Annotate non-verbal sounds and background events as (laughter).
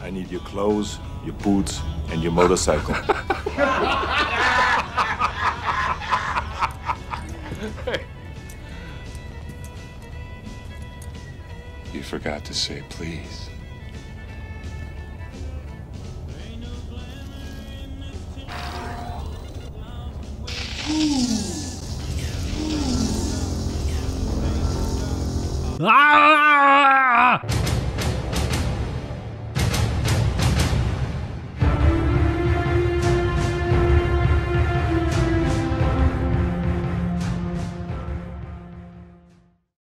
I need your clothes, your boots, and your motorcycle. (laughs) You forgot to say please. Ah!